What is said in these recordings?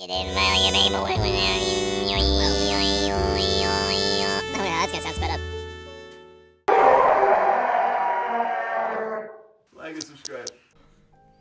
You didn't file your paperwork without Oh, no, that's gonna sound sped up. Like and subscribe.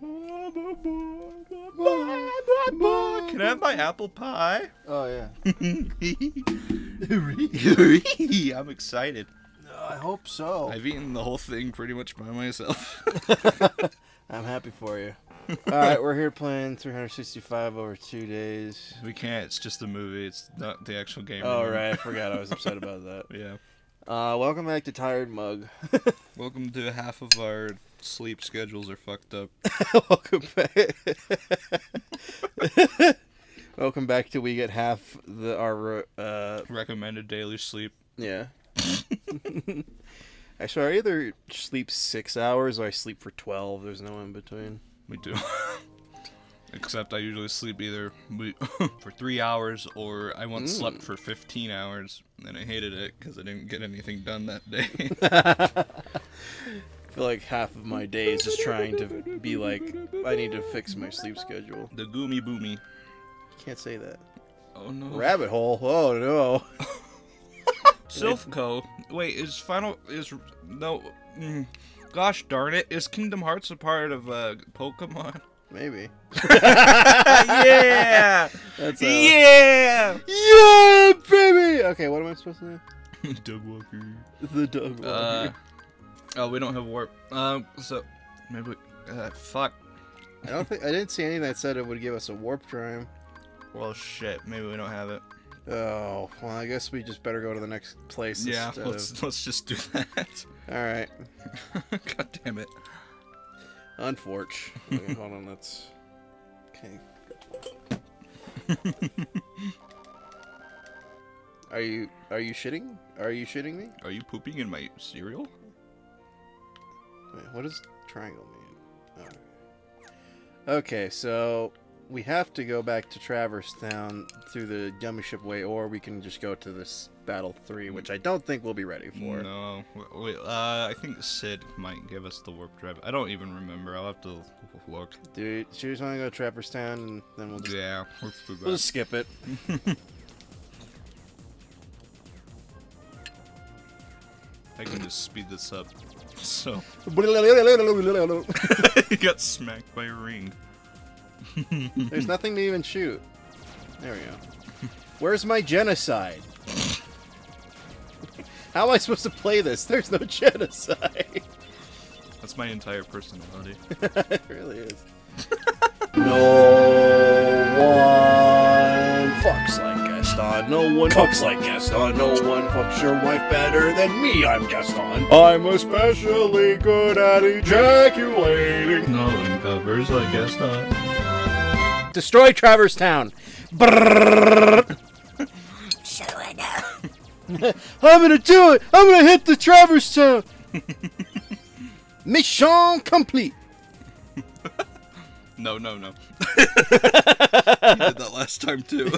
Can I have my apple pie? Oh yeah. I'm excited. I hope so. I've eaten the whole thing pretty much by myself. I'm happy for you. All right, we're here playing 365 over two days. we can't. It's just a movie. It's not the actual game. Oh anymore. right, I forgot I was upset about that. Yeah. Uh, welcome back to Tired Mug. Welcome to half of our sleep schedules are fucked up. welcome back. welcome back to we get half the our uh Recommended daily sleep. yeah. Actually, I either sleep six hours or I sleep for twelve. There's no in between. We do. Except I usually sleep either for three hours or I once Mm. slept for 15 hours and I hated it because I didn't get anything done that day. I feel like half of my day is just trying to be like, I need to fix my sleep schedule. the goomy boomy. Can't say that. Oh no. Rabbit hole. Oh no. Silphco. Wait, is Final is no? Mm, gosh darn it! Is Kingdom Hearts a part of uh, Pokemon? Maybe. yeah, That's uh, yeah. Yeah, baby. Okay, what am I supposed to do? Doug Walker. The dog. Uh, oh, we don't have warp. Um, so maybe. Uh, fuck. I don't think I didn't see anything that said it would give us a warp drive. Well, shit. Maybe we don't have it. Oh, well, I guess we just better go to the next place. Yeah, let's of- let's just do that. All right. God damn it. Unforge. Okay, hold on. Let's. Okay. Are you are you shitting? Are you shitting me? Are you pooping in my cereal? Wait, what does triangle mean? Oh. Okay, so we have to go back to Traverse Town through the Yummy Ship Way, or we can just go to this Battle 3, which I don't think we'll be ready for. No. Wait, uh, I think Cid might give us the warp drive. I don't even remember. I'll have to look. Dude, you just want to go to Traverse Town, and then we'll just, Yeah, let's do we'll that. just skip it. I can just speed this up. So he got smacked by a ring. nothing to even shoot. There we go. Where's my genocide? How am I supposed to play this? There's no genocide. That's my entire personality. it really is. no one fucks like Gaston. No one fucks like Gaston. No one fucks your wife better than me. I'm Gaston. I'm especially good at ejaculating. No one covers, I guess not. Destroy Traverse Town. I'm gonna do it. I'm gonna hit the Traverse Town. Mission complete. No, no, no. you did that last time too.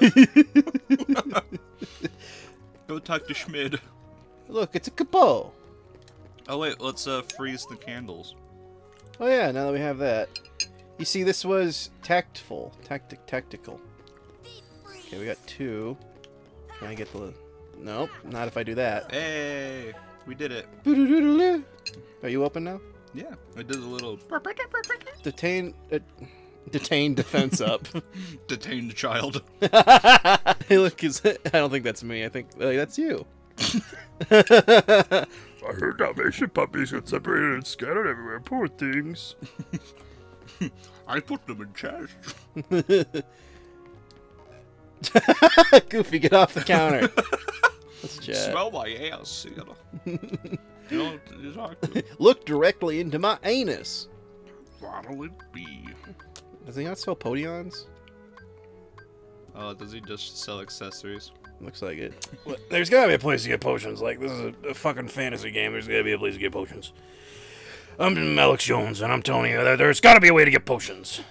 Go talk to Schmid. Look, it's a capo. Oh wait, let's uh freeze the candles. Oh yeah, now that we have that. You see, this was tactful. Tactic, tactical. Okay, we got two. Can I get the... Nope, not if I do that. Hey, we did it. Are you open now? Yeah, I did a little Detain... Uh, detain defense up. detained child. hey, look, is I don't think that's me. I think uh, that's you. I heard Dalmatian puppies got separated and scattered everywhere. Poor things. I put them in chest. Goofy, get off the counter. Let's chat. Smell my ass, you know. you know, talk to Look directly into my anus. What'll it be? Does he not sell Podions? Oh, uh, does he just sell accessories? Looks like it. Well, there's gotta be a place to get potions. Like, this is a, a fucking fantasy game. There's gotta be a place to get potions. I'm Alex Jones, and I'm telling you, there, there's gotta be a way to get potions.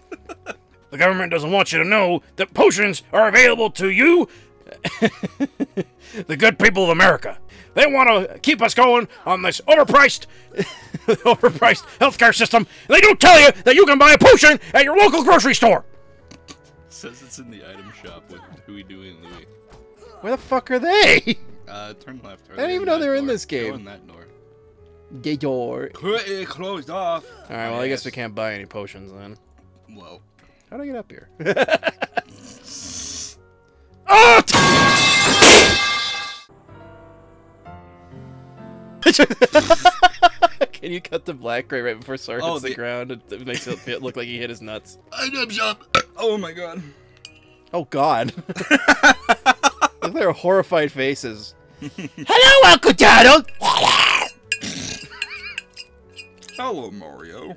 the government doesn't want you to know that potions are available to you, the good people of America. They want to keep us going on this overpriced, overpriced healthcare system. They don't tell you that you can buy a potion at your local grocery store. says it's in the item shop with Huey, Dewey, and Louie. Where the fuck are they? Uh, turn left. I didn't even know they were in this game. Go in that door. Get your. Put it eh, closed off. All right. Well, I guess we can't buy any potions then. Whoa. How do I get up here? oh! Can you cut the black right, right before Sora Oh, hits the the- ground? It, makes it look like he hit his nuts. Item shop. Oh my god. Oh God! look at their horrified faces. Hello, Uncle Donald. Hello, Mario.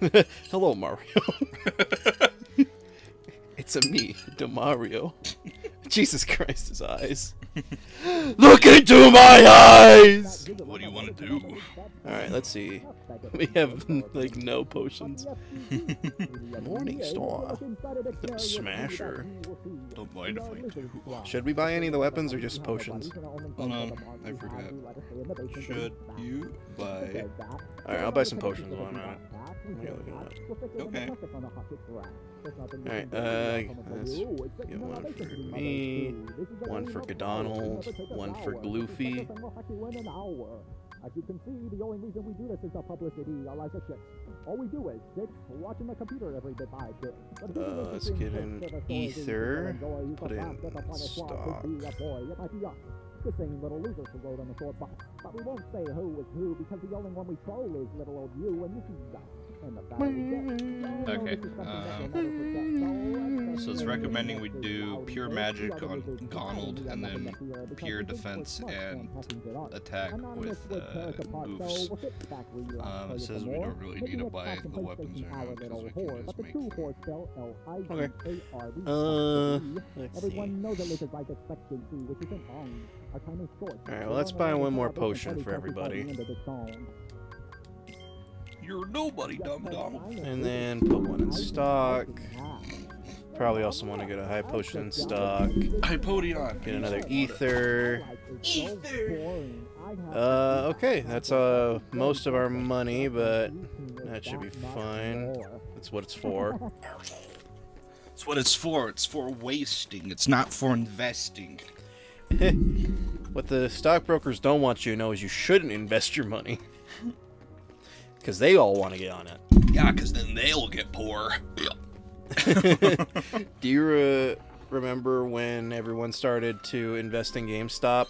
Hello, Mario. it's a me, Mario. Jesus Christ, his eyes. Look into my eyes! What do you want to do? Alright, let's see. We have, like, no potions. Morning Star. Smasher. Don't mind if I do. Should we buy any of the weapons or just potions? Hold on, I forgot. Should you buy? Alright, I'll buy some potions while I'm at it. What are you looking at? Okay. Alright, uh, let's get one for me, one for Gadonald, one for Gloofy. As you can see, the only reason we do this is the publicity, Eliza Chips. All we do is sit watching the computer every bit by bit. But who Uh, let's get to in the stories we ether, put in laugh at the planet stock. Swap, could be a boy, it might be us. The same little losers who wrote on the short box. But we won't say who was who because the only one we troll is little old you and this is us. And the get, Okay, this is something that um, you'll never forget. So it's recommending we do pure magic on losers Gonald and then nothing up here because pure we think we're defense and passing it on. attack with would uh, tear us apart, so goofs. we'll sit back, relax, Um, it says we don't really need to buy the weapons PlayStation or Hour not, 'cause we can just but the make two them. whores spell Uh, let's see. Everyone knows that lizards like expectancy, which isn't wrong. Our time is short. Alright, well, let's buy one more potion for everybody. You're nobody, dum dum. And then put one in stock. Probably also want to get a high potion in stock. Hypodion. Get another ether. Ether! Uh, okay, that's uh most of our money, but that should be fine. That's what it's for. That's what it's for. It's for wasting. It's not for investing. What the stockbrokers don't want you to know is you shouldn't invest your money. Because they all want to get on it. Yeah, because then they'll get poor. Do you uh, remember when everyone started to invest in GameStop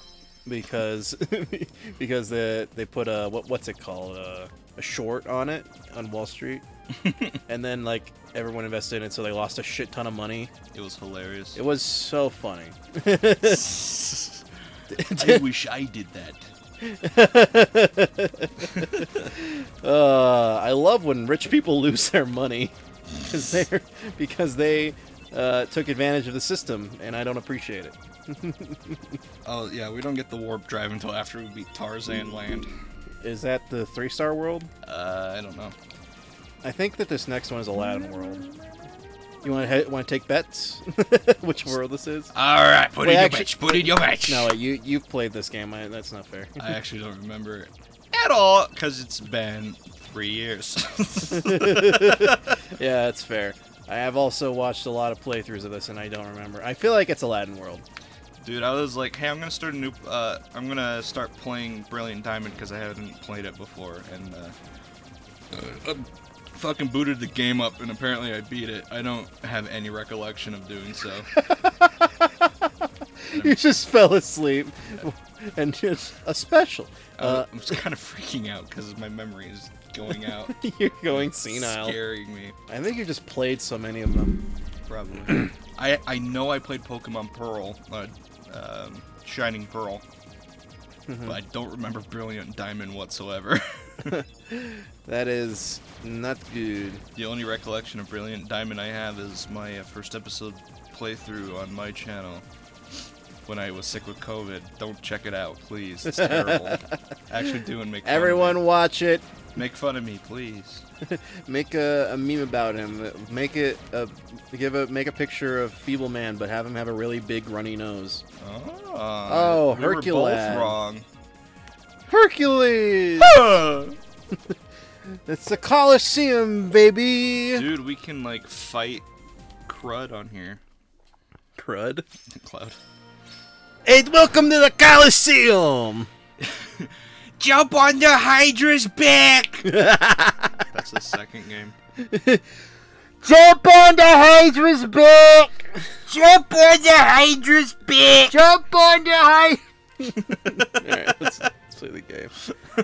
because because the, they put a what what's it called uh, a short on it on Wall Street, and then like everyone invested in it, so they lost a shit ton of money. It was hilarious. It was so funny. I wish I did that. uh, I love when rich people lose their money because they because they uh, took advantage of the system, and I don't appreciate it. Oh yeah, we don't get the warp drive until after we beat Tarzan Land. Is that the three star world? Uh, I don't know. I think that this next one is Aladdin world. You want to want to take bets? Which world this is? All right, put Wait, in your actually- bitch. Put in your bitch. No, you you've played this game. I, that's not fair. I actually don't remember at all because it's been three years. yeah, that's fair. I have also watched a lot of playthroughs of this, and I don't remember. I feel like it's Aladdin world. Dude, I was like, hey, I'm gonna start a new. Uh, I'm gonna start playing Brilliant Diamond because I haven't played it before, and uh, uh, I fucking booted the game up, and apparently I beat it. I don't have any recollection of doing so. you just fell asleep, and just a special. Uh, I'm just kind of freaking out because my memory is going out, you're going senile. scaring me. I think you just played so many of them. Probably. I I know I played Pokemon Pearl, uh, um, Shining Pearl, but I don't remember Brilliant Diamond whatsoever. That is not good. the only recollection of Brilliant Diamond I have is my uh, first episode playthrough on my channel when I was sick with COVID. Don't check it out, please. It's terrible. Actually, do and make Everyone watch it. Make fun of me, please. Make a, a meme about him. Make it a give a make a picture of Feeble Man, but have him have a really big runny nose. Oh, Oh, we both wrong. Hercules. it's the Coliseum, baby. Dude, we can like fight crud on here. Crud. Cloud. Hey, welcome to the Coliseum! Jump on the Hydra's back! That's the second game. Jump on the Hydra's back! Jump on the Hydra's back! Jump on the Hydra! Alright, let's, let's play the game.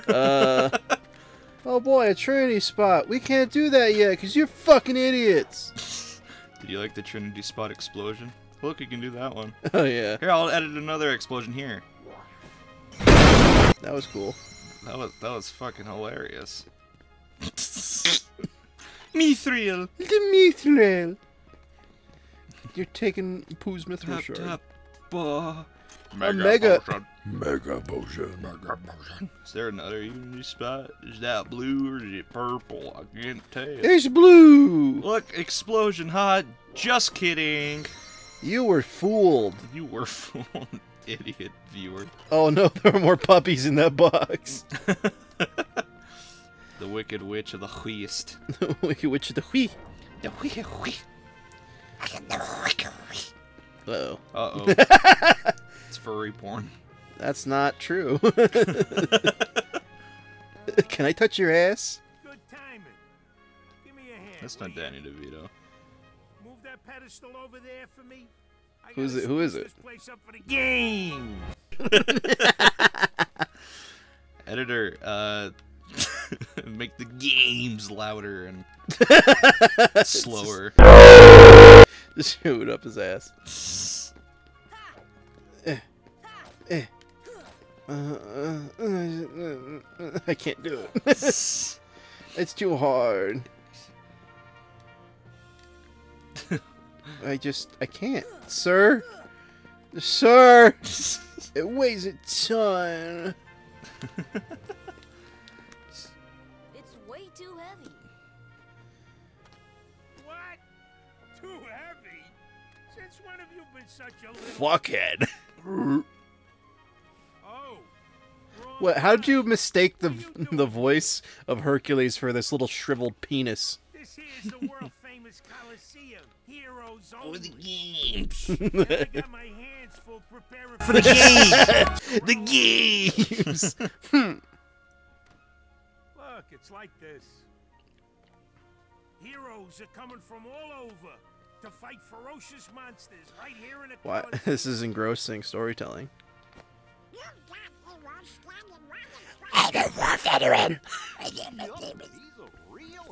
Uh, oh boy, a Trinity spot. We can't do that yet because you're fucking idiots. Did you like the Trinity Spot explosion? Look, you can do that one. Oh yeah, Here, I'll edit another explosion here. That was cool. That was that was fucking hilarious. Mithril. The Mithril. You're taking Pooh's Mithril Tap shard. tap. Bah. A mega- potion. Mega potion. Mega potion. Is there another Unity spot? Is that blue or is it purple? I can't tell. It's blue. Look, explosion hot. Just kidding. You were fooled. You were fooled, idiot viewer. Oh no, there are more puppies in that box. The Wicked Witch of the Wheast. Wicked Witch of the Whee. The Wicked Witch. Uh-oh. Uh oh. it's furry porn. That's not true. Can I touch your ass? Good timing. Give me a hand. That's not? Danny DeVito. Move that pedestal over there for me. I it- who is it? Up for the game. Editor, uh, make the games louder and slower. Just shoot up his ass. Eh. Eh. Uh, uh, uh, uh, I can't do it. it's too hard. I just, I can't. Sir? Sir! It weighs a ton. It's way too heavy. What? Too heavy? Since when have you been such a little... Fuckhead. Oh. What? How'd you mistake the you the voice of Hercules for this little shriveled penis? This here's the world famous Coliseum. Heroes only. games. I got my hands full preparing for the game. the games. Hmm. Look, it's like this. Heroes are coming from all over to fight ferocious monsters right here in the what? This is engrossing storytelling. You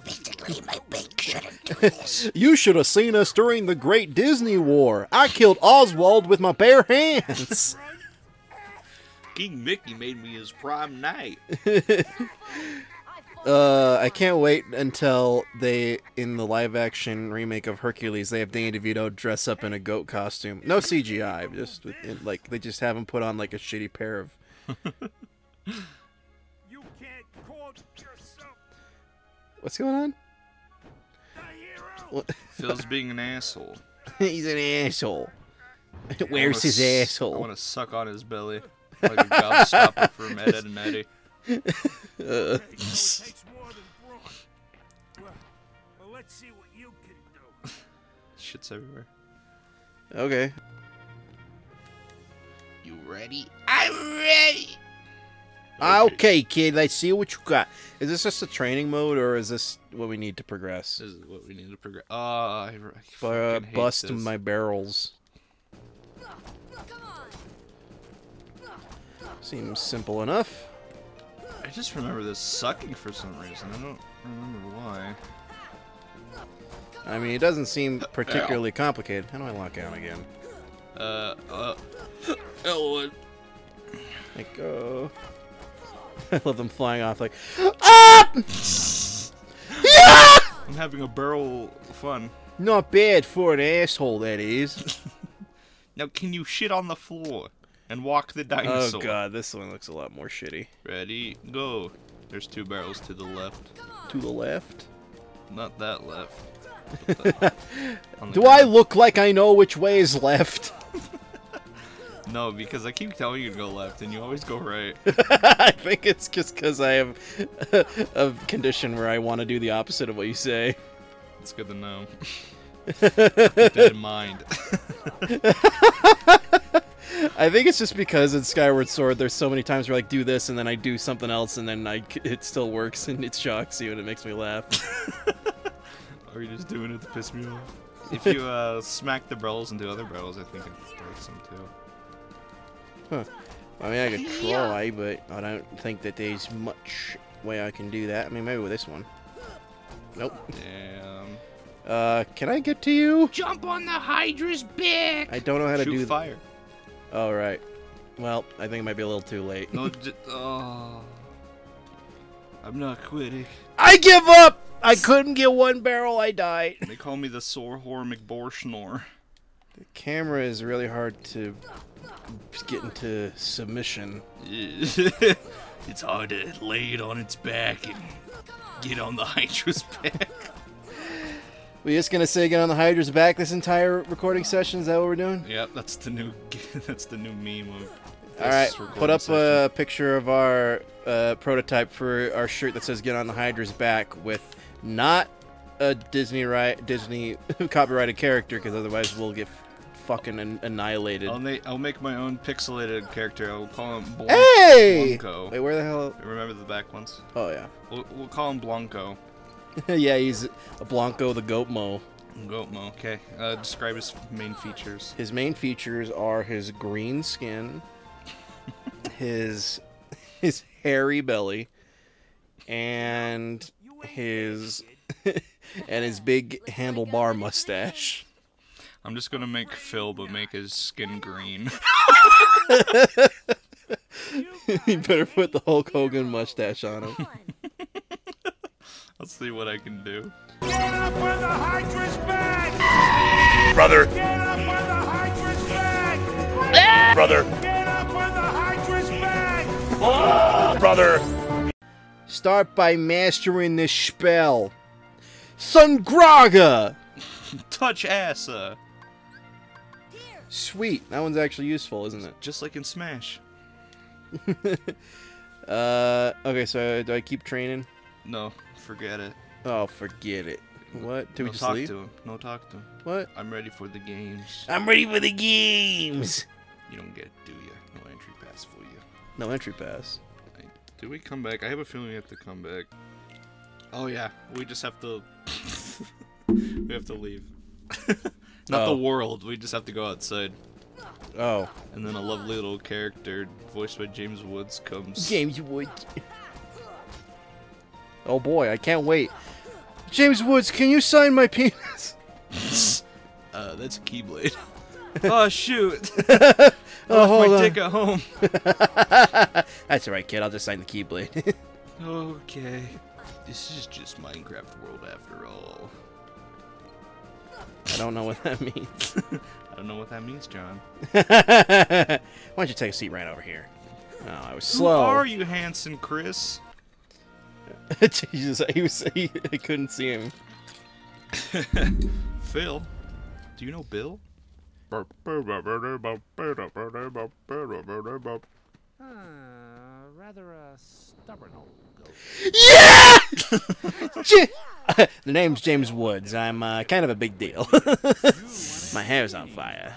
should have seen us during the Great Disney War. I killed Oswald with my bare hands. King Mickey made me his prime knight. Uh, I can't wait until they, in the live-action remake of Hercules, they have Danny DeVito dress up in a goat costume. No CGI, just like they just have him put on like a shitty pair of. What's going on? What? Phil's being an asshole. He's an asshole. Where's his wanna s- I asshole? want to suck on his belly like a gobstopper from Ed, Edd and Eddy. Uh, Hey, you know it takes more than brawn. Well, well, let's see what you can do. Shit's everywhere. okay. You ready? I'm ready. Okay, kid. Let's see what you got. Is this just a training mode, or is this what we need to progress? This is what we need to progress. Ah, I, I Bu- uh, bust this. my barrels. Seems simple enough. I just remember this sucking for some reason. I don't remember why. I mean, it doesn't seem particularly complicated. How do I lock down again? Uh, uh, Elwood. Like, oh. I love them flying off like, ah! up! yeah! I'm having a barrel fun. Not bad for an asshole, that is. Now, can you shit on the floor and walk the dinosaur? Oh god, this one looks a lot more shitty. Ready, go. There's two barrels to the left. To the left. Not that left. but the- the Do I look like I know which way is left? No, because I keep telling you to go left, and you always go right. I think it's just because I have a condition where I want to do the opposite of what you say. It's good to know. Keep that in mind. I think it's just because in Skyward Sword, there's so many times where I like do this and then I do something else and then I it still works and it shocks you and it makes me laugh. Are you just doing it to piss me off? If you uh, smack the barrels into other barrels, I think it breaks them too. I mean, I could try, but I don't think that there's much way I can do that. I mean, maybe with this one. Nope. Damn. Uh, can I get to you? Jump on the Hydra's back! I don't know how to Shoot do. fire. All right. Well, I think it might be a little too late. No, oh. I'm not quitting. I give up. I couldn't get one barrel. I died. They call me the sore whore McBorshnor. The camera is really hard to get into submission. it's hard to lay it on its back and get on the Hydra's back. We just gonna say get on the Hydra's back this entire recording session? Is that what we're doing? Yep, that's the new that's the new meme of. All right. Put up session. a picture of our uh, prototype for our shirt that says "Get on the Hydra's back" with not a Disney right Disney copyrighted character, because otherwise we'll get fucking an- annihilated. I'll, ma- I'll make my own pixelated character. I'll call him Blanc- hey! Blanco. Wait, where the hell? Remember the back ones? Oh yeah. We'll, we'll call him Blanco. yeah, he's a Blanco the Goat Mo. Goatmo. Okay. Uh, describe his main features. His main features are his green skin, his his hairy belly, and his and his big handlebar mustache. I'm just gonna make Phil, but make his skin green. you better put the Hulk Hogan mustache on him. I'll see what I can do. Get up on the Hydra's back! Brother, Get up on the Hydra's back! brother, Get up on the Hydra's back! brother. Start by mastering this spell. Sungraga! Touch Asa, uh. Sweet. That one's actually useful, isn't it? just like in Smash. Uh, okay, so do I keep training? No, forget it. Oh, forget it. What? Do we just talk leave? to him. No talk to him. What? I'm ready for the games. I'm ready for the games. You don't get, do you? No entry pass for you. No entry pass. Do we come back? I have a feeling we have to come back. Oh yeah, we just have to. we have to leave. Not Oh. the world. We just have to go outside. Oh, And then a lovely little character voiced by James Woods comes. James Woods. Oh boy, I can't wait. James Woods, can you sign my penis? Uh, that's a Keyblade. oh shoot! Oh, I left hold my on. dick at home. That's alright, kid. I'll just sign the Keyblade. Okay. This is just Minecraft World after all. I don't know what that means. I don't know what that means, John. Why don't you take a seat right over here? Oh, I was Who slow. are you, Hanson Chris? Jesus, he was. He, I couldn't see him. Phil? Do you know Bill? Uh, rather a stubborn old goat. Yeah! J- the name's James Woods. I'm uh, kind of a big deal. My hair's on fire.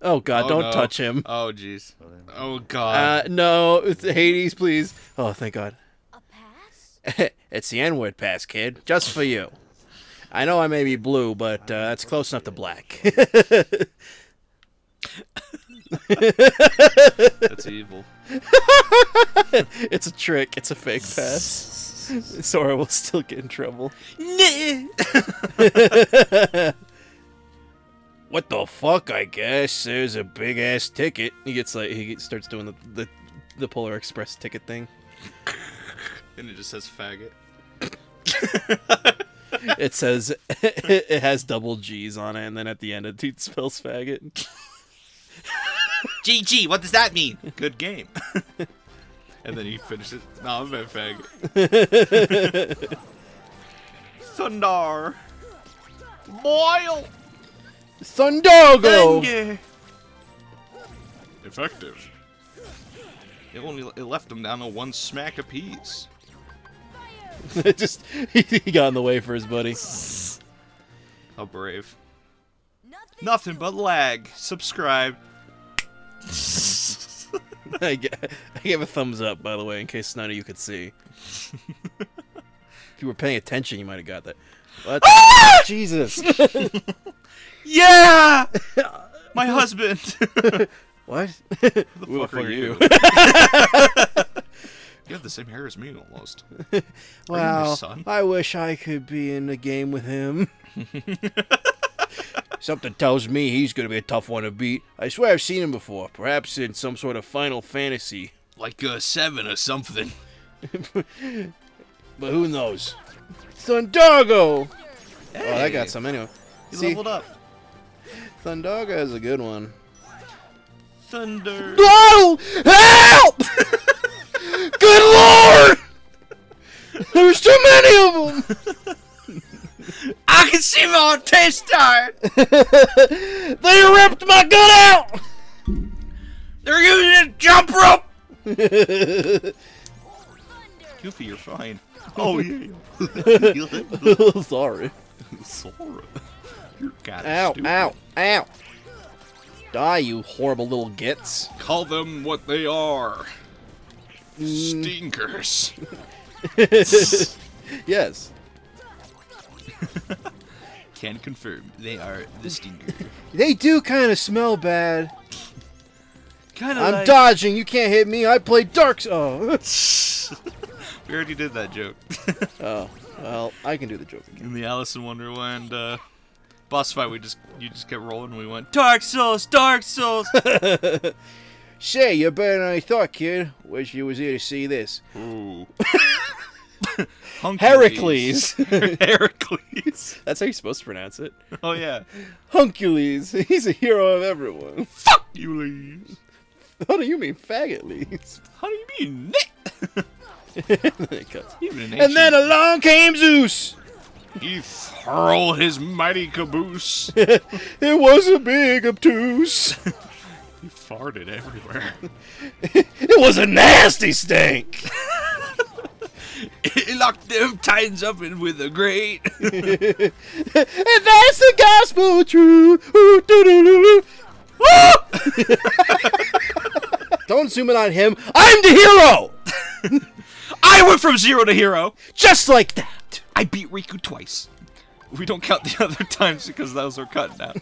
Oh God! Oh, don't no. touch him. Oh jeez. Oh god. Uh, no, it's Hades, please. Oh, thank God. A pass? it's the N-word pass, kid, just for you. I know I may be blue, but uh, that's close enough to black. That's evil. it's a trick. It's a fake pass. Sora will still get in trouble. what the fuck? I guess there's a big ass ticket. He gets like he starts doing the the, the Polar Express ticket thing. And it just says faggot. It says it has double G's on it, and then at the end it spells faggot. GG, what does that mean? Good game. and then he finishes. No, I'm a faggot. Thundar. Boil. Thundargo. Thunder. Effective. It only it left him down to one smack apiece. It just he, he got in the way for his buddy. How brave. Nothing, Nothing but lag. Subscribe. I gave a thumbs up, by the way, in case none of you could see. if you were paying attention, you might have got that. What? Ah! Jesus. Yeah! My husband! what? the Who the fuck are you? you have the same hair as me almost. Wow. son? I wish I could be in the game with him. Something tells me he's going to be a tough one to beat. I swear I've seen him before. Perhaps in some sort of Final Fantasy. Like a seven or something. But who knows? Thundargo! Oh, I got some anyway. You See, leveled up. Thundargo is a good one. Thunder. No! Help! Good lord! There's too many of them! I can see my own taste star! they ripped my gun out! They're using a jump rope! Goofy, you're fine. Oh, yeah. Sorry. Sora. You're god Ow, stupid. ow, ow. Die, you horrible little gits. Call them what they are. Mm. Stinkers. yes. Can confirm they are the stinker. They do kind of smell bad. kind of. I'm dodging. You can't hit me. I play Dark. Oh. we already did that joke. oh. Well, I can do the joke again. In the Alice in Wonderland uh, boss fight, we just you just kept rolling. and We went Dark Souls, Dark Souls. Say, you're better than I thought, kid. Wish you was here to see this. Ooh. Heracles. Heracles. That's how you're supposed to pronounce it. Oh yeah. Huncules. He's a hero of everyone. Fuck you, Lees. What do you mean, faggot leaves? How do you mean? Cuts. And then along came Zeus. he hurled his mighty caboose. It was a big obtuse. he farted everywhere. It was a nasty stink. He locked them titans up in with a grate. and that's the gospel truth. Ooh. Don't zoom in on him. I'm the hero. I went from zero to hero. Just like that. I beat Riku twice. We don't count the other times because those are cut now.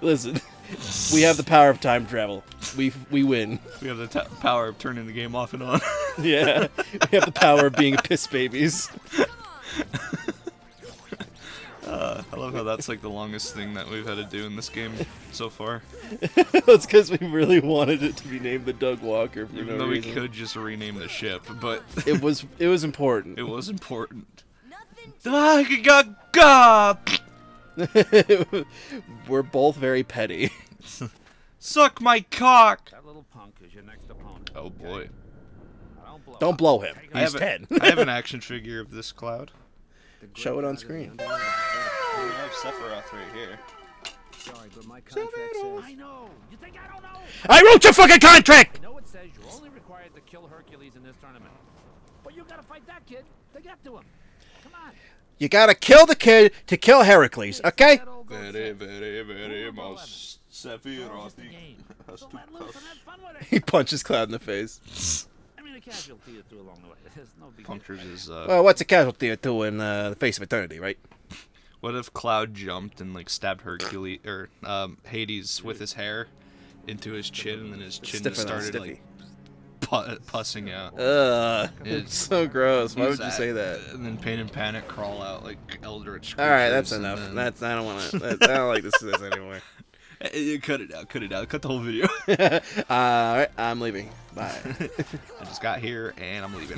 Listen, we have the power of time travel. We we win. We have the t- power of turning the game off and on. Yeah, we have the power of being piss babies. Uh, I love how that's like the longest thing that we've had to do in this game so far. That's because we really wanted it to be named the Doug Walker for Even no though we could just rename the ship, but It was it was important. it was important. Ah, ga- ga- We're both very petty. Suck my cock. That little punk is your next opponent. Oh boy. Don't blow Don't blow him. I He's have, ten. a, I have an action figure of this cloud. Show it on screen. I have Sephiroth right here. Sorry, but my contract says. I know. You think I don't know? I wrote your fucking contract. I know it says you're only required to kill Hercules in this tournament. But you gotta fight that kid to get to him. Come on. You gotta kill the kid to kill Heracles, okay? That old goat Very, very, very Rule number much 11. Sephiroth. the game. Has So to let loose pass. and have fun with it. He punches Cloud in the face. I mean, a casualty or two along the way. There's no big. Punctures his. Uh, Well, what's a casualty or two in uh, the face of eternity, right? what if Cloud jumped and like stabbed Hercules or um, Hades with his hair into his chin, and then his chin just Stiffer than a started like pu- pussing out. Ugh, It's- it's so gross. Why would you say that? And then Pain and Panic crawl out like Eldritch. All right, that's enough. then- That's I don't want to. I don't like this, this anymore. Eh, eh, cut it out. Cut it out. Cut the whole video. uh, all right, I'm leaving. Bye. I just got here and I'm leaving.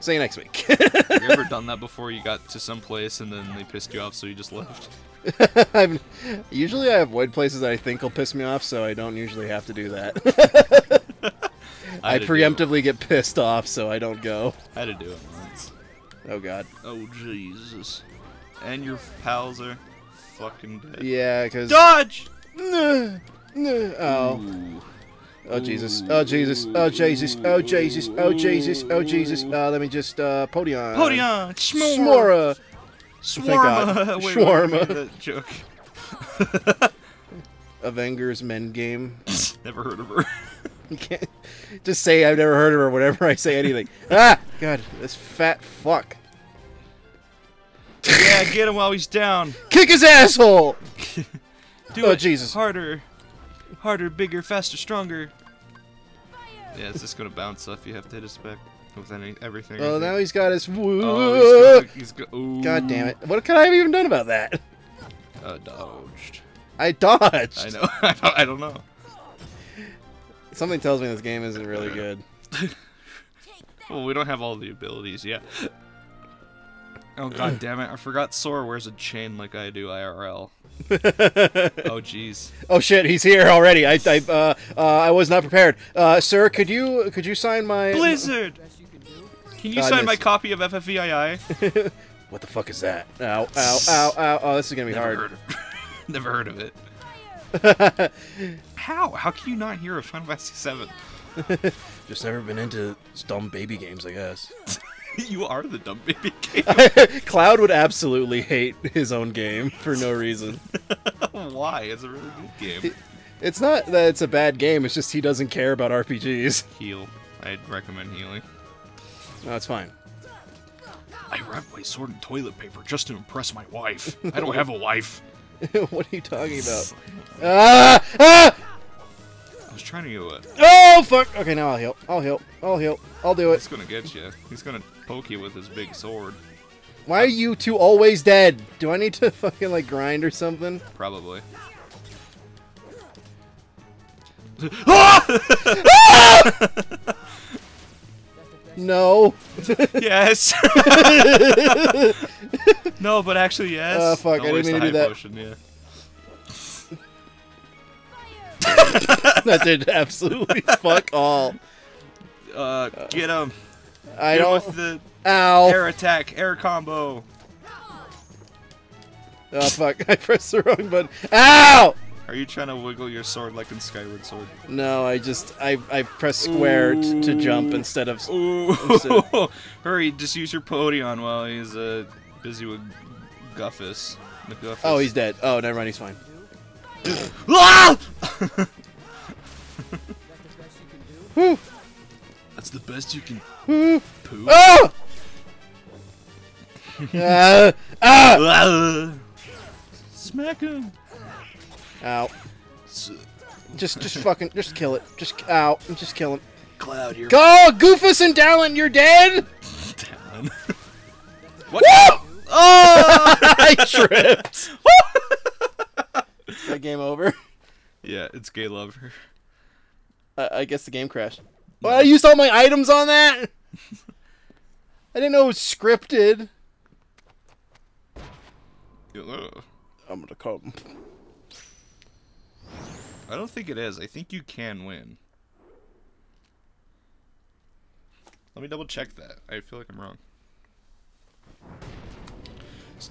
See you next week. Have you ever done that before? You got to some place and then they pissed you off, so you just left. Usually I avoid places that I think will piss me off, so I don't usually have to do that. I, had to do it- preemptively get pissed off, so I don't go. I had to do it once. Oh God. Oh Jesus! And your pals are fucking dead. Yeah, because. Dodge! Oh. Ooh. Oh Jesus! Oh Jesus! Oh Jesus! Oh Jesus! Oh Jesus! Oh Jesus! Uh, let me just uh, Podion. Podion! Shmora! Smora. Thank God. Shawarma. Wait, Shawarma. wait, wait, that joke. Avengers Men Game. Never heard of her. You can't just say I've never heard of her whenever I say anything. ah, God, this fat fuck. yeah, get him while he's down. Kick his asshole. Do Oh, it Jesus. harder, harder, bigger, faster, stronger. Yeah, it's just gonna bounce off. You have to hit his back with any everything. I Well, now he's got his. Oh, he's got, he's got, ooh. God damn it! What could I have even done about that? Uh, dodged. I dodged. I know. I don't know. Something tells me this game isn't really good. Well, we don't have all the abilities yet. Oh god damn it! I forgot Sora wears a chain like I do IRL. Oh jeez. Oh shit, he's here already. I, I, uh, uh, I was not prepared. Uh, sir, could you, could you sign my? Blizzard. Can you I sign my copy of FFVII? What the fuck is that? Ow, ow, ow, ow. Oh, this is gonna be Never hard. heard of. Never heard of it. How? How can you not hear of Final Fantasy Seven? Just never been into dumb baby games, I guess. you are the dumb baby game. Cloud would absolutely hate his own game for no reason. Why? It's a really good game. It's not that it's a bad game, it's just he doesn't care about RPGs. Heal. I'd recommend healing. No, it's fine. I wrap my sword in toilet paper just to impress my wife. I don't have a wife. what are you talking about? Ah! Ah! I was trying to go. Uh, Oh, fuck! Okay, now I'll heal. I'll heal. I'll heal. I'll do it. he's gonna get you. He's gonna poke you with his big sword. Why are you two always dead? Do I need to fucking, like, grind or something? Probably. No. yes. no, but actually yes. Oh, fuck, I didn't mean to do that. potion, yeah. that did absolutely fuck all. Uh, get him. I Get don't. with the Ow. air attack, air combo. Oh, fuck. I pressed the wrong button. Ow! Are you trying to wiggle your sword like in Skyward Sword? No, I just. I, I pressed square to jump instead of. Ooh! Instead- Hurry, just use your Podion while he's uh, busy with Guffus. McGuffus. Oh, he's dead. Oh, never mind. He's fine. Ah! That's the best you can Whew. poo. Oh! Ah! ah! Ah! Smack him. Ow. Just, just fucking, just kill it. Just, ow. Just kill him. Cloud, you're Go, Goofus and Dallin, you're dead. down. what? Woo! Oh! I tripped. Is that game over? yeah, it's gay lover. I I guess the game crashed. Well, I used all my items on that. I didn't know it was scripted. Ugh. I'm gonna call. I don't think it is. I think you can win. Let me double check that. I feel like I'm wrong.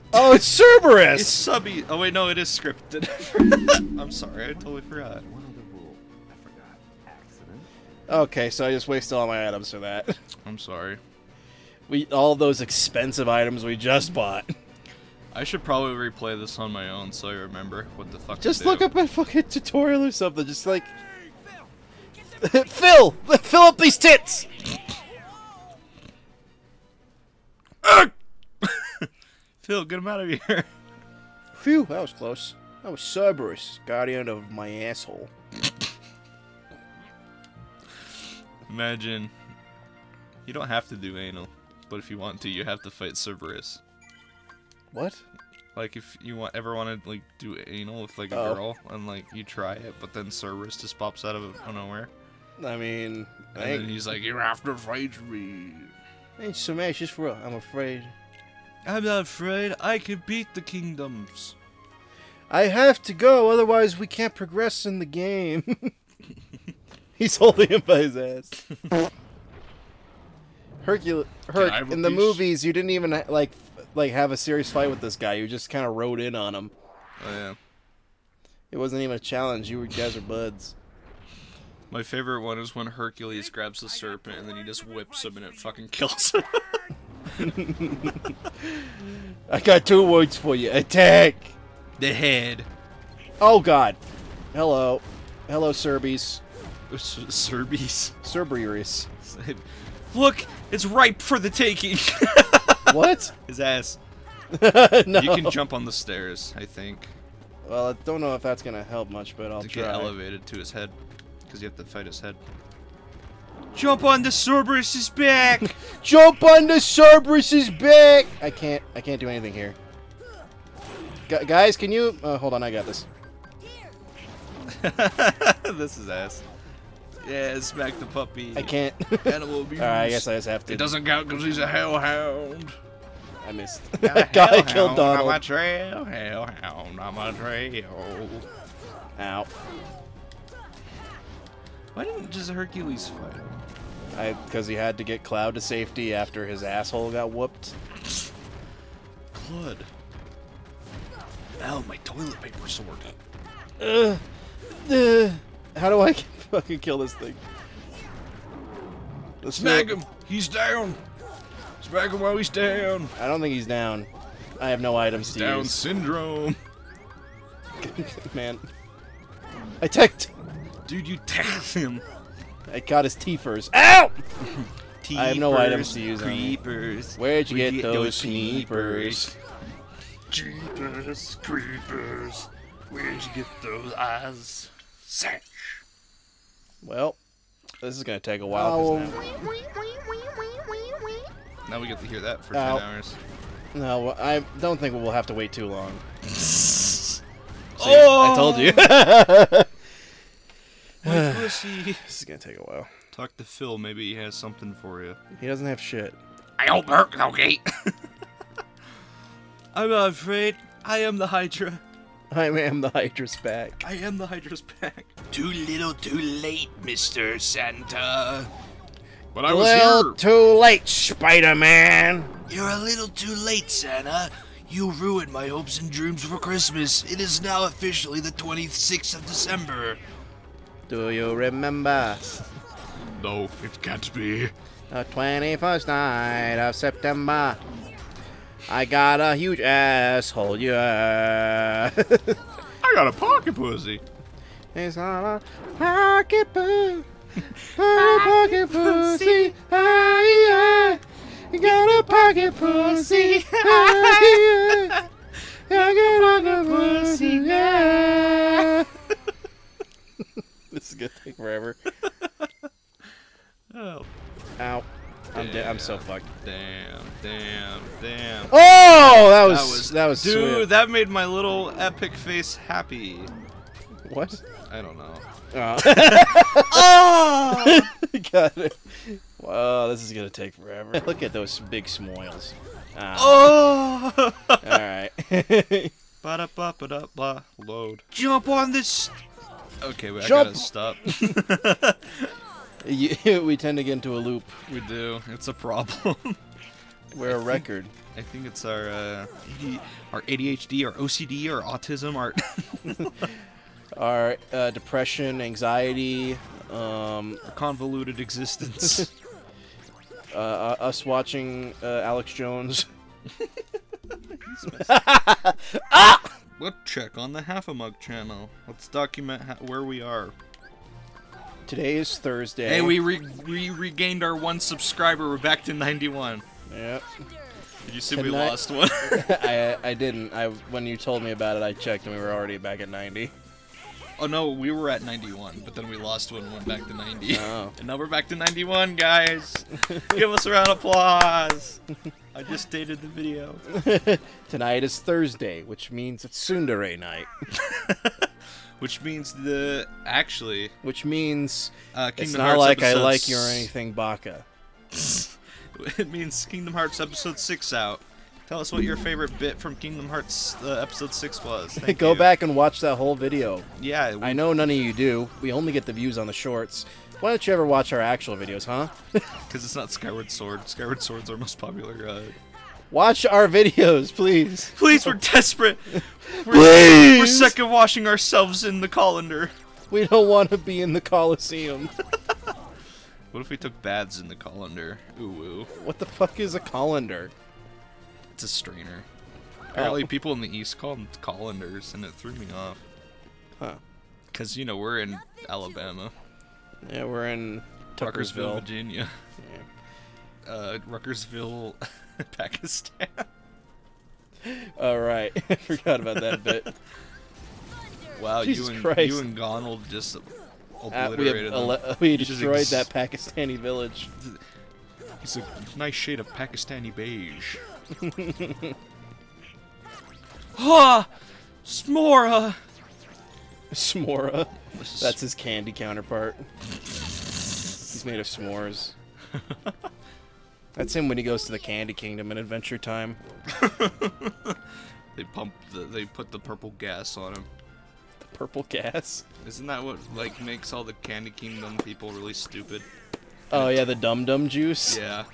Oh, it's Cerberus. It's subby. Oh wait, no, it is scripted. I'm sorry, I totally forgot. Okay, so I just wasted all my items for that. I'm sorry. We all those expensive items we just bought. I should probably replay this on my own so I remember what the fuck. to Just do. look up a fucking tutorial or something. Just like Phil, fill up these tits. Phil, get him out of here. Phew, that was close. That was Cerberus, guardian of my asshole. Imagine. You don't have to do anal, but if you want to, you have to fight Cerberus. What? Like if you want ever want to like do anal with like a Oh. girl and like you try it, but then Cerberus just pops out of nowhere, I mean, I and then he's like, "You have to fight me." ain't so much just for I'm afraid. I'm not afraid. I can beat the kingdoms. I have to go, otherwise we can't progress in the game. He's holding him by his ass. Hercule, Herc, I have a in the movies, you didn't even like like have a serious fight with this guy. You just kind of rode in on him. Oh yeah. It wasn't even a challenge. You were- you guys are buds. My favorite one is when Hercules grabs the serpent and then he just whips him and it fucking kills him. I got two words for you. Attack. The head. Oh God. Hello. Hello, Serbies. Serbies. Cerberus. Look, it's ripe for the taking. what? His ass. no. You can jump on the stairs, I think, Well, I don't know if that's gonna help much, but I'll to try. get elevated to his head, because you have to fight his head. Jump on the Cerberus's back. Jump on the Cerberus's back. I can't. I can't do anything here. Gu guys, can you? Uh, hold on, I got this. this is ass. Yeah, smack the puppy. I can't. Animal abuse. Alright, I guess I just have to. It doesn't count because he's a hellhound. I missed. Got a God, I hellhound killed on my Donald. trail, hellhound on my trail. Ow. Why didn't just Hercules fight him? I because he had to get Cloud to safety after his asshole got whooped. Blood. Ow, my toilet paper sword. Ugh. Ugh. How do I fucking kill this thing? Let's Smack him! He's down! Smack him while he's down! I don't think he's down. I have no items to Down use. syndrome! Man. I teched. Dude, you tagged him! I got his T-furs. Ow! I have no items to use on me. Creepers. Where'd you Where'd get those sneepers? Jeepers, creepers. Where'd you get those eyes? Satch. Well, this is gonna take a while. 'cause Now we get to hear that for Ow. 10 hours. no, I don't think we'll have to wait too long. See, oh! I told you. My pussy. this is gonna take a while. Talk to Phil, maybe he has something for you. He doesn't have shit. I hope Herc okay. I'm not afraid. I am the Hydra. I am the Hydra's back. I am the Hydra's back. Too little, too late, Mr. Santa. But I Well, too late, Spider-Man. You're a little too late, Santa. You ruined my hopes and dreams for Christmas. It is now officially the 26th of December. Do you remember No, it can't be. the 21st night of September? I got a huge asshole, yeah. I got a pocket pussy. it's not a pocket pussy. A pocket pussy. Ah, yeah. You got a pocket pussy. Ah, yeah. I got a pocket pussy. Yeah. Gonna take forever. Oh. Ow. I'm dead. I'm so fucked. Damn, damn, damn. Oh, that was that was, dude. sweet. That made my little epic face happy. What? I don't know. Oh. Ah! Got it. Wow, this is gonna take forever. Look at those big smoils. Ah. Oh. Oh! All right. ba da ba ba da blah. Load. Jump on this. Okay, wait, I Jump. gotta stop. You- we tend to get into a loop. we do. It's a problem. We're a record. I think it's our uh, AD our ADHD, our OCD, our autism, our Our uh, depression, anxiety, um, convoluted existence. uh, uh, us watching uh, Alex Jones. Let's check on the Half a Mug channel. Let's document ha- where we are. Today is Thursday. Hey, we, re- we regained our one subscriber. We're back to 91. Yep. Did you see we lost one? I I didn't. I when you told me about it, I checked and we were already back at 90. oh no, we were at 91, but then we lost one and went back to 90. Oh. and now we're back to 91, guys. Give us a round of applause. I just dated the video. Tonight is Thursday, which means it's Tsundere night. Which means the actually Which means uh, it's Kingdom not Hearts like I like you or anything, Baka. It means Kingdom Hearts episode six out. Tell us what your favorite bit from Kingdom Hearts uh, episode six was. Go you. back and watch that whole video. Yeah, we, I know none of you do. We only get the views on the shorts. Why don't you ever watch our actual videos, huh? because it's not Skyward Sword. Skyward Sword's our most popular. Uh... Watch our videos, please. Please, we're desperate. We're, Please. we're sick of washing ourselves in the colander. We don't want to be in the Coliseum. What if we took baths in the colander? Ooh, ooh. What the fuck is a colander? It's a strainer. Apparently, Oh. people in the East call them colanders, and it threw me off. Huh. Because, you know, we're in Alabama. Yeah, we're in Ruckersville, Tuckersville. Virginia. Yeah. Uh, Ruckersville, Pakistan. All right, I forgot about that bit. Wow, Jesus you and Christ. you and Gonald just Uh, we obliterated them. we destroyed that Pakistani village. It's a nice shade of Pakistani beige. ah, Smora. S'mora. That's his candy counterpart. He's made of s'mores. That's him when he goes to the Candy Kingdom in Adventure Time. They pump the, they put the purple gas on him. The purple gas. Isn't that what like makes all the Candy Kingdom people really stupid? Oh yeah, the Dum Dum Juice. Yeah.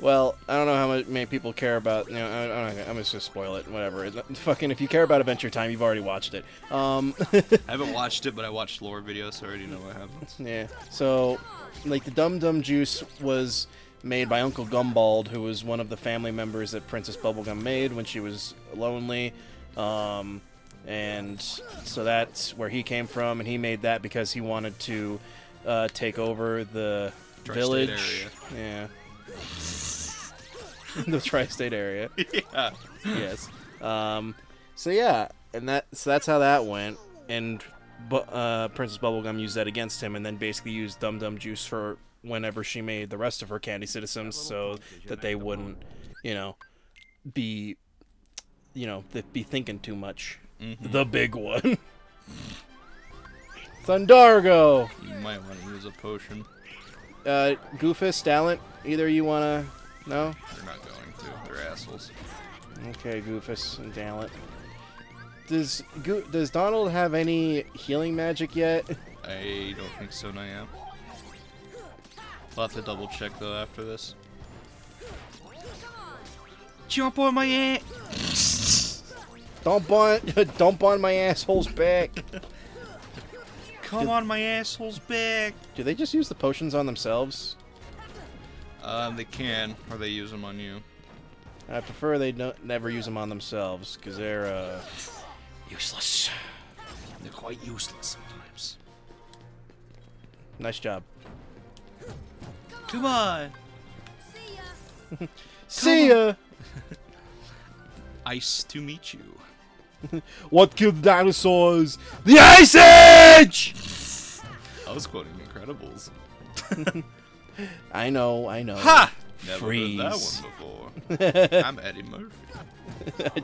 Well, I don't know how many people care about. You know, I, I don't, I'm just gonna spoil it. Whatever. It- Fucking, if you care about Adventure Time, you've already watched it. Um, I haven't watched it, but I watched lore videos, so I already know what happens. yeah. So, like the Dum Dum Juice was made by Uncle Gumbald, who was one of the family members that Princess Bubblegum made when she was lonely. Um, and so that's where he came from, and he made that because he wanted to uh, take over the village. Yeah. the tri-state area. yeah. yes. Um, so yeah, and that so that's how that went. And bu- uh, Princess Bubblegum used that against him, and then basically used Dum Dum Juice for whenever she made the rest of her candy citizens, so that they wouldn't, you know, be, you know, be thinking too much. The big one. Thundargo. You might want to use a potion. Uh, Goofus, Talent. Either you wanna? No. They're not going to. They're assholes. Okay, Goofus and Dalit. Does Go- does Donald have any healing magic yet? I don't think so, Niam. I'll have to double check though after this. Jump on my ass! Dump on, dump on my asshole's back. Come on my asshole's back! Do they just use the potions on themselves? Um, they can, or they use them on you. I prefer they don't, never use them on themselves because they're uh, useless. They're quite useless sometimes. Nice job. Come on! See ya. Ice to meet you. What killed the dinosaurs? The Ice Age. I was quoting Incredibles. I know, I know. Ha! Never Freeze. heard that one before. I'm Eddie Murphy.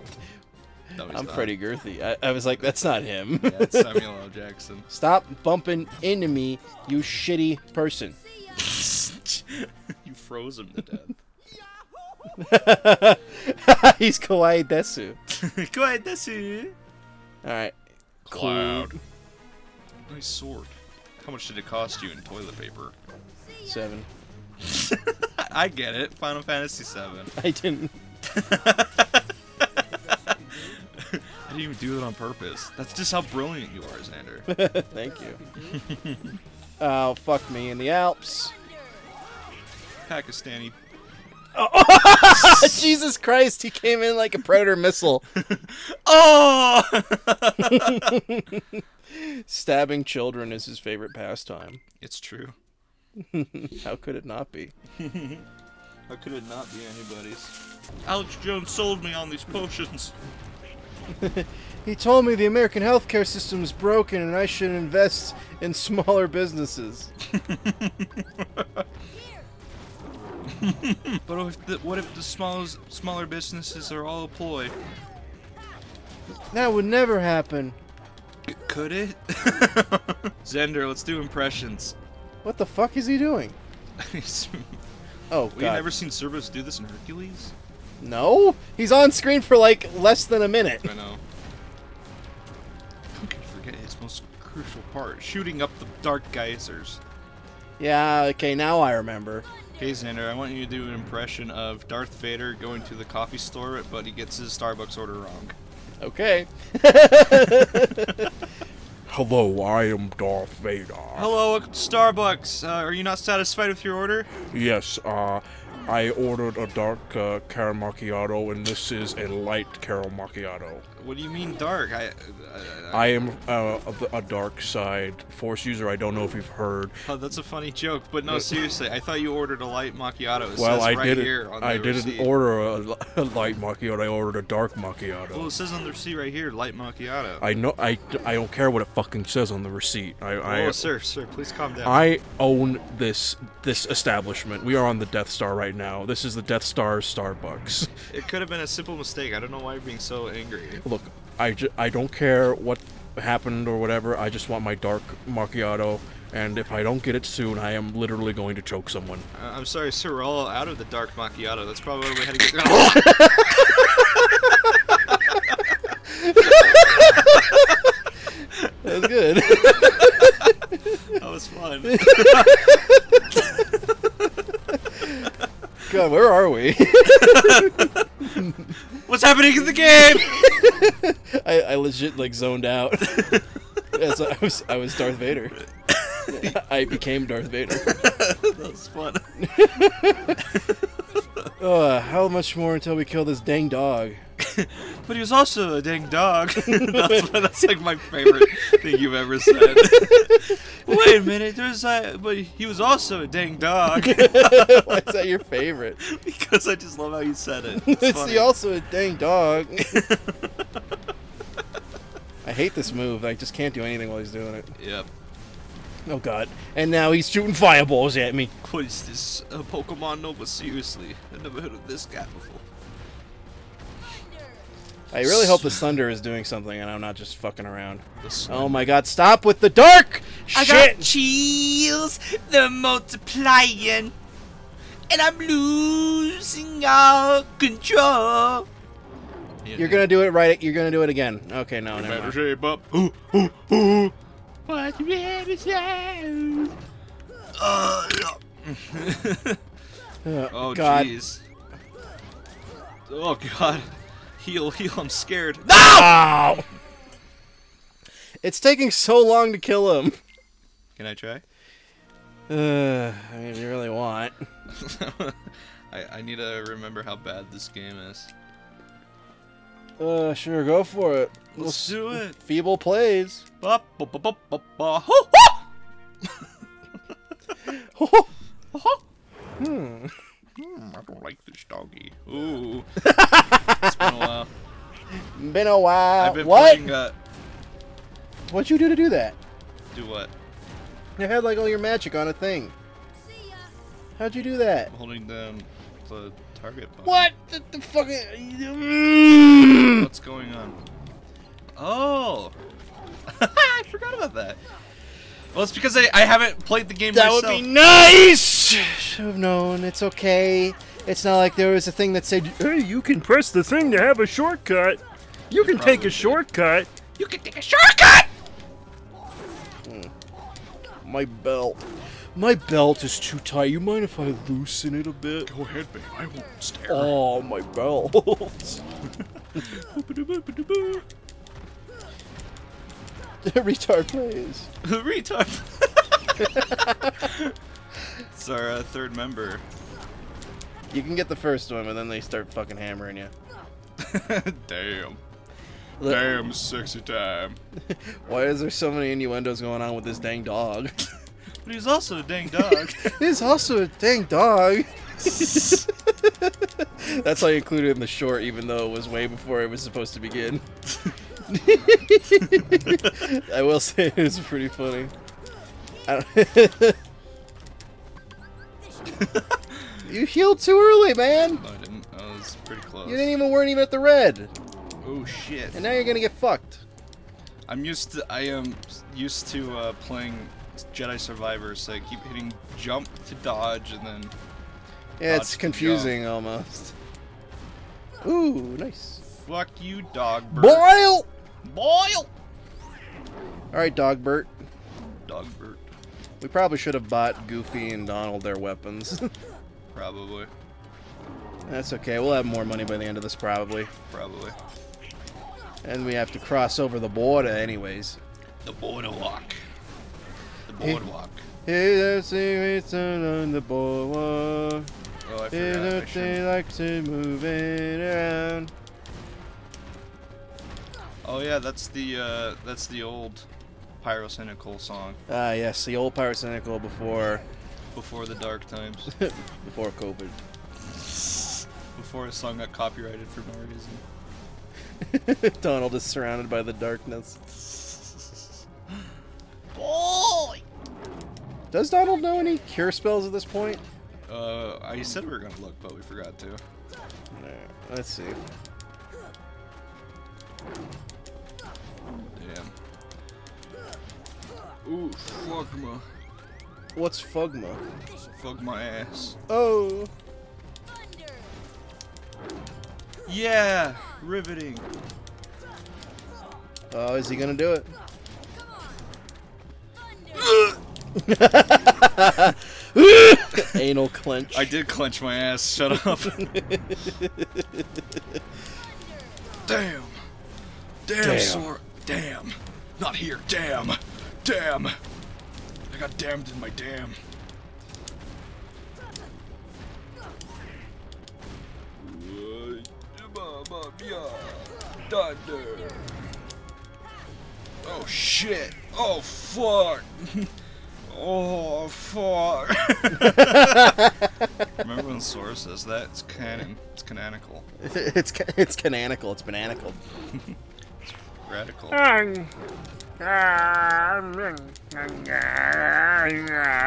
No, I'm not. Freddie Girthy. I, I was like, that's not him. Yeah, it's Samuel L. Jackson. Stop bumping into me, you shitty person. you froze him to death. He's Kawaii Desu. Go ahead, that's it. Alright. Cloud. Nice sword. How much did it cost you in toilet paper? Seven. I get it. Final Fantasy Seven. I didn't. I didn't even do it on purpose. That's just how brilliant you are, Xander. Thank you. oh, fuck me in the Alps. Pakistani. Oh. Jesus Christ, he came in like a predator missile. Oh! Stabbing children is his favorite pastime. it's true. How could it not be? How could it not be anybody's? Alex Jones sold me on these potions. He told me the American healthcare system is broken and I should invest in smaller businesses. But if the, what if the small, smaller businesses are all employed? That would never happen. C- could it? Xander, let's do impressions. What the fuck is he doing? Oh, We've God. never seen Cerberus do this in Hercules? No? He's on screen for like less than a minute. I know. Who can forget his most crucial part? Shooting up the dark geysers. Yeah, okay, now I remember. Okay, Xander, I want you to do an impression of Darth Vader going to the coffee store, but he gets his Starbucks order wrong. Okay. Hello, I am Darth Vader. Hello, welcome to Starbucks. Uh, are you not satisfied with your order? Yes, uh, I ordered a dark uh, caramel macchiato, and this is a light caramel macchiato. What do you mean dark? I, I, I am uh, a, a dark side force user. I don't know if you've heard. oh, that's a funny joke, but no, seriously, I thought you ordered a light macchiato. It well, says I right didn't. here on the I didn't receipt. order a, a light macchiato. I ordered a dark macchiato. Well, it says on the receipt right here, light macchiato. I know. I, I don't care what it fucking says on the receipt. I I, oh, sir, sir, please calm down. I own this this establishment. We are on the Death Star right now. This is the Death Star Starbucks. It could have been a simple mistake. I don't know why you're being so angry. Look, I, I don't care what happened or whatever. I just want my dark macchiato, and if I don't get it soon, I am literally going to choke someone. Uh, I'm sorry, sir. We're all out of the dark macchiato. That's probably where we had to get. That's good. that was fun. God, where are we? What's happening in the game? I, I legit like zoned out. Yes, I was I was Darth Vader. I became Darth Vader. that was fun. Uh, how much more until we kill this dang dog? But he was also a dang dog. that's, that's like my favorite thing you've ever said. Wait a minute, there's a, but he was also a dang dog Why is that your favorite? because I just love how you said it. It's the also a dang dog. I hate this move. I just can't do anything while he's doing it. Yep. Oh god. And now he's shooting fireballs at me. What is this? A Pokemon? No, but seriously, I've never heard of this guy before. I really hope the thunder is doing something and I'm not just fucking around. Oh my god, stop with the dark! I Shit! got chills, they're multiplying, and I'm losing all control. You're gonna do it right. You're gonna do it again. Okay, no, never better mind. shape up. What you ever say? Uh, Oh god. jeez. Oh god. Heal, heal. I'm scared. Ow! It's taking so long to kill him. Can I try? Uh, I mean, if you really want. I, I need to remember how bad this game is. Uh, sure, go for it. Let's do it. Feeble plays. Ba, ba, ba, ba, ba, ba. Ho, ho! Hmm. Hmm, I don't like this doggy. Ooh. it's been a while. Been a while. I've been what? playing, uh, What'd you do to do that? do what? You had like all your magic on a thing. How'd you do that? Holding down the target button. What? The, the fucking. What's going on? Oh! I forgot about that. Well, it's because I, I haven't played the game That would be nice. Should have known. It's okay. It's not like there was a thing that said, "Hey, you can press the thing to have a shortcut. You can take a did. shortcut." you can take a shortcut. Hmm. My belt. My belt is too tight. You mind if I loosen it a bit? Go ahead, babe. I won't stare. Oh, my belt. Retard plays. Retard. it's our uh, third member. You can get the first one, but then they start fucking hammering you. Damn. Look- Damn, sexy time. Why is there so many innuendos going on with this dang dog? But he's also a dang dog. He's also a dang dog. That's why I included in the short, even though it was way before it was supposed to begin. I will say it was pretty funny. You healed too early, man. no, I didn't. I was pretty close. You didn't even weren't even at the red, Oh shit. and now you're gonna get fucked. I'm used to. I am used to uh, playing Jedi Survivor, so I keep hitting jump to dodge, and then Yeah, it's confusing almost. Ooh, nice. fuck you, dog bird. Boil. Boil. All right, Dogbert. Dogbert. We probably should have bought Goofy and Donald their weapons. Probably. That's okay. We'll have more money by the end of this, probably. Probably. And we have to cross over the border, anyways. The boardwalk. The boardwalk. Hey, there's secrets on the boardwalk. Oh, I Hey, forgot. I don't they like to move it around? Oh yeah, that's the uh, that's the old pyrocynical song Ah, yes, the old Pyrocynical before before the dark times. before COVID. before a song got copyrighted for no reason. Donald is surrounded by the darkness. Boy! Does Donald know any cure spells at this point? Uh, I said we were gonna look, but we forgot to. No. Let's see. Ooh, Fugma. What's Fugma? Fuck my ass. Oh, Yeah! Riveting. oh, is he gonna do it? Anal clench. I did clench my ass. Shut up. Damn. Damn, Damn. Sora. Damn. Not here. Damn. Damn. I got damned in my dam. Thunder. Oh shit. Oh fuck. Oh fuck. Remember when Sora says that? It's canon. It's canonical. it's ca- it's canonical. It's bananical. Radical.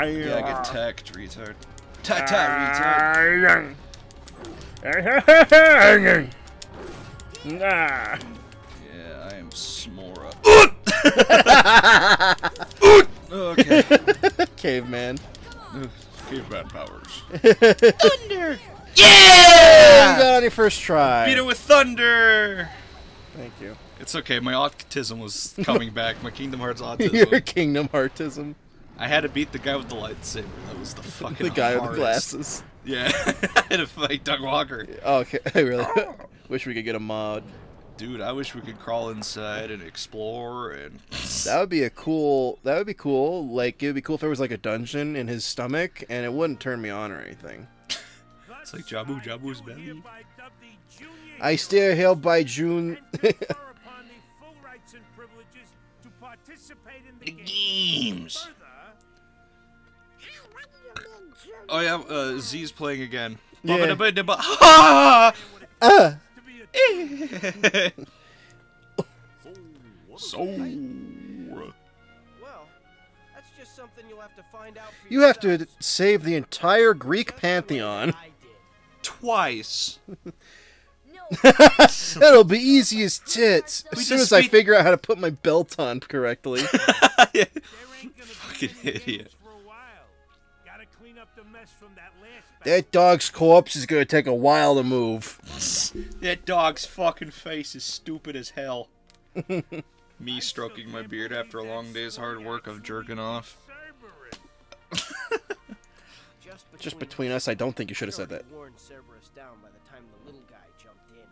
Yeah, get tacked, retard. Tat tat, retard. Yeah, I am Smora. okay. Caveman. Caveman powers. Thunder. Yeah! You got on your first try. Beat it with thunder! Thank you. It's okay, my autism was coming back. My Kingdom Hearts autism. Your. Kingdom Heartism. I had to beat the guy with the lightsaber. That was the fucking The guy with the glasses. Yeah, I had to fight Doug Walker. Oh, okay, I really wish we could get a mod. Dude, I wish we could crawl inside and explore and. That would be a cool. That would be cool. Like it would be cool if there was like a dungeon in his stomach, and it wouldn't turn me on or anything. It's like Jabu Jabu's belly. I still held by June. Games. Oh yeah, uh, Z's playing again. Yeah. Ba-ba-da-ba-da-ba- ah, Sora. Well, that's just something you'll have to find out you have to save the entire Greek Just the way pantheon. Twice. That'll be easy as tits. We As soon as I figure out how to put my belt on correctly. Fucking idiot. that dog's corpse is gonna take a while to move. That dog's fucking face is stupid as hell. Me stroking my beard after a long day's hard work of jerking off. Just between us, I don't think you should have said that. Worn Cerberus down by the time the little guy jumped in.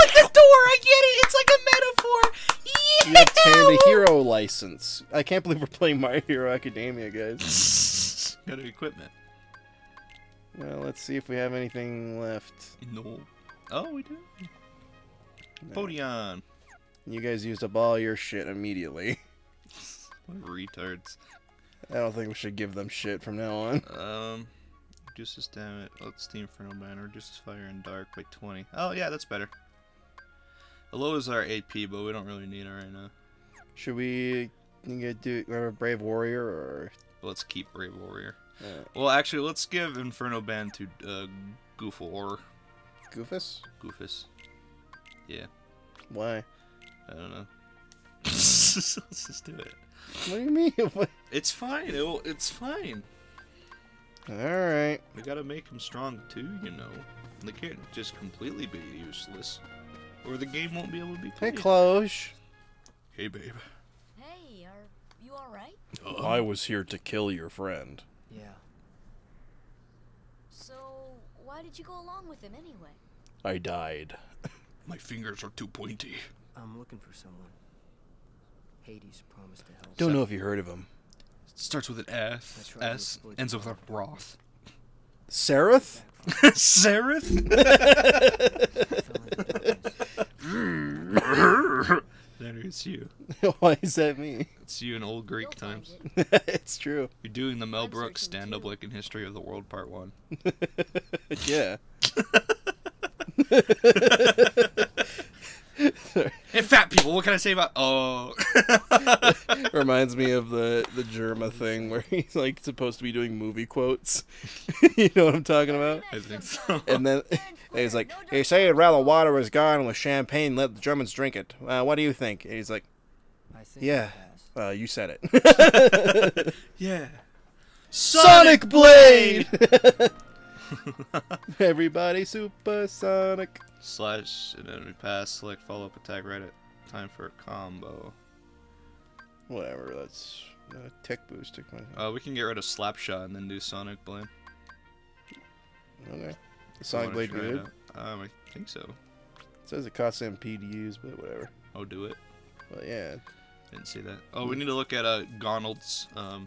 like a door, I get it. It's like a metaphor. You metaphor. obtained a hero license. I can't believe we're playing My Hero Academia, guys. Got equipment. Well, let's see if we have anything left. No. Oh, we do. Podion. You guys used up all your shit immediately. Retards. I don't think we should give them shit from now on. Um, reduces damage. Let's Steam Inferno Banner. Reduces fire and dark by 20. Oh, yeah, that's better. The low is our AP, but we don't really need it right now. Should we do a Brave Warrior or Let's keep Brave Warrior. Well, actually, let's give Inferno Band to uh, Goofle or Goofus? Goofus. Yeah, Why? I don't know. let's just do it. What do you mean? It's fine. It'll, it's fine. all right. We gotta make them strong too, you know. They can't just completely be useless, or the game won't be able to be Hey, played. Cloge. hey, babe. Hey, are you alright? I was here to kill your friend. Yeah. So, why did you go along with him anyway? I died. My fingers are too pointy. I'm looking for someone. Hades promised to help. Don't know if you heard of him. Starts with an F, That's right, S, ends the with a Roth. Seraph? Seraph? That is you. Why is that me? It's you in old Greek times. it's true. You're doing the Mel Brooks stand up like in History of the World Part 1. yeah. Hey, fat people, what can I say about. Oh. Reminds me of the the Jerma thing where he's like supposed to be doing movie quotes. you know what I'm talking about? I think so. And then and he's like, "He said rather water was gone with champagne. Let the Germans drink it. Uh, what do you think?" And he's like, "Yeah, uh, you said it." yeah. Sonic Blade. Everybody supersonic. Slash an enemy pass, select follow up attack right at time for a combo. Whatever. That's uh, tech boost. My- Uh, we can get rid of Slapshot and then do Sonic Blade. Okay. The Sonic Blade good. Um, I think so. It says it costs MP to use, but whatever. Oh, do it. But yeah. Didn't see that. Oh, we need to look at uh, Gonald's um,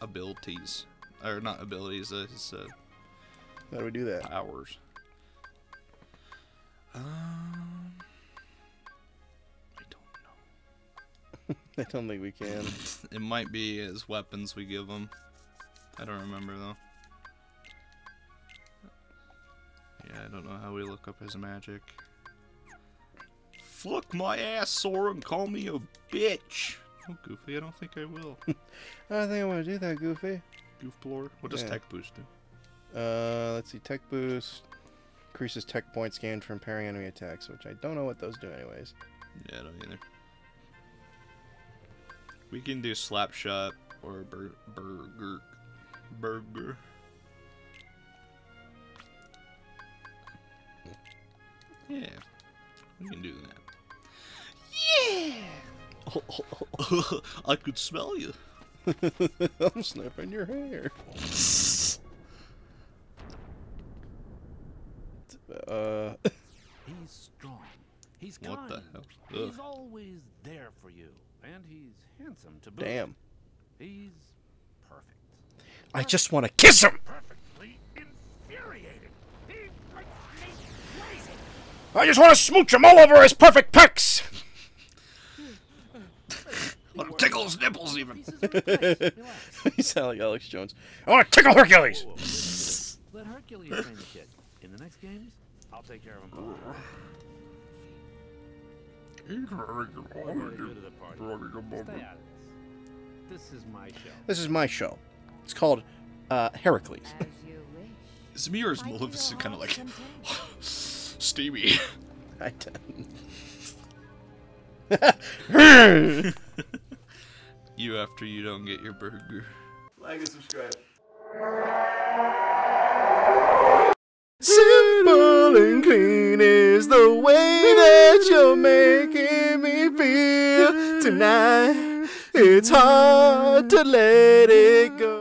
abilities. Or not abilities, uh, his uh, How do we do that? powers. Um, I don't know. I don't think we can. It might be his weapons we give him. I don't remember though. Yeah, I don't know how we look up his magic. Fuck my ass, Sora, and call me a bitch. Oh, Goofy, I don't think I will. I don't think I want to do that, Goofy. Goofblor. What does Yeah. Tech Boost do? Uh, let's see. Tech boost increases tech points gained from parrying enemy attacks, which I don't know what those do, anyways. Yeah, I don't either. We can do Slapshot or bur- Burger. Burger. Yeah, we can do that. Yeah! I could smell you. I'm snapping your hair. Uh, He's strong. He's kind. What the hell? He's always there for you, and he's handsome to boot. damn. He's perfect. I just want to kiss him. Perfectly infuriating. He makes me crazy. I just want to smooch him all over his perfect pecs. Wanna tickle his nipples even. Pieces of you sound like Alex Jones. I want to tickle Hercules. Let Hercules train the kid. In the next games, I'll take care of him. We're gonna go to the party. Stay out of this. This is my show. This is my show. It's called uh, Heracles. As you wish. Is me or is Might be Maleficent kind of like heart's steamy? I don't. you after you don't get your burger. like and subscribe. Simple and clean is the way that you're making me feel tonight. It's hard to let it go.